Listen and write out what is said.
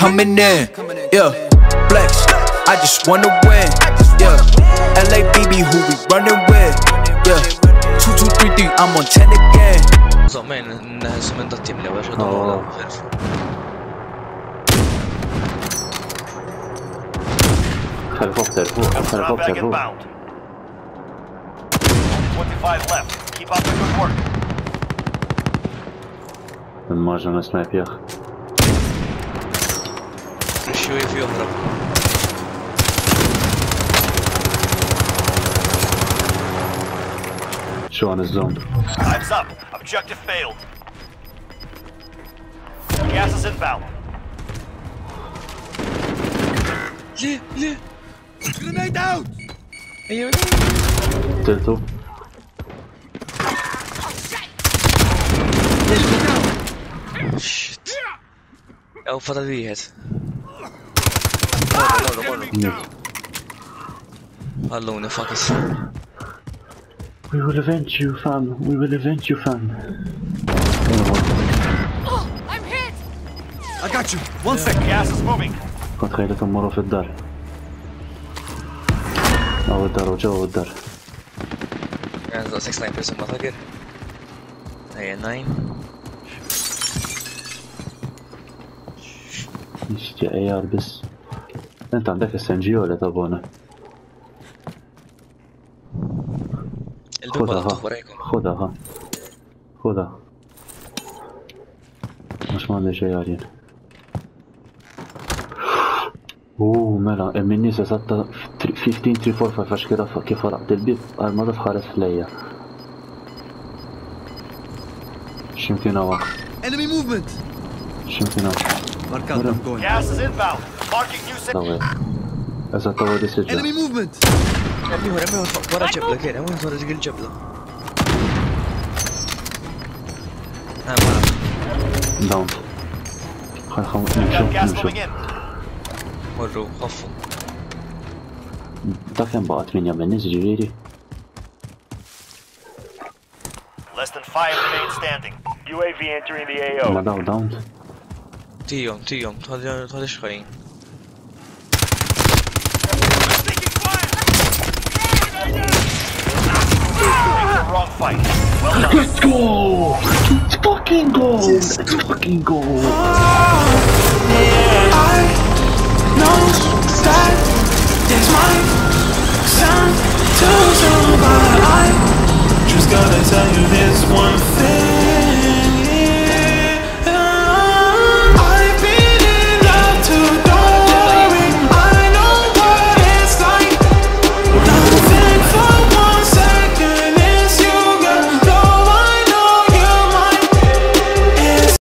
coming in. Yeah, flex. I just wanna win. Yeah, LABB who we running with. Yeah, two two three three. I'm on ten again. Insomma, in som en teamlever så da må Ja. det være Helikopter på, Drop back helikopter på. inbound. 25 left. Keep up the good work. المهاجم سنايبر شوي Przesiły is zoned. Time's up. Objective failed. Gas is inbound. Yeah, yeah. Grenade out! Are you? Turtle. Oh, shit. Elf, wat heb je? مرة مرة مرة ميت خلوني فاكس We will avenge you fam, we will avenge you fam Oh, I'm hit! I got you. One second. Gas is moving. كنت خيلة مرة في الدار أو الدار وجو الدار يعني 6 سنايبرز ما فاكر هي 9 نشتي اي ار بس أنت عندك اس ام جي ولا البيب خذها خذها ها. خذها. مش ما عندي شيء علينا أوه ملا مني ساتة 15 3 4 5 فاش كده كيف فرقت البيب المرة خالص فيا شمتي نوا Enemy movement. شمتي نوا Mark out. I'm going. Gas is inbound. تمام هسه تو ورا السجل انمي موفمنت عمي هون عمي هون ورا الجبله كين عمي ورا الجبله ها نعم. داون خل خل نمشي نمشي وروا خفوا دافع بقى 8 بالنسبة جريري Less than five remain standing. UAV entering the AO. داون داون تيوم تيوم هذا هذا شوي fight. Well done. Let's go! Let's fucking go! Let's fucking go! Ah. know that sound too soon, but I just gotta tell you this one thing.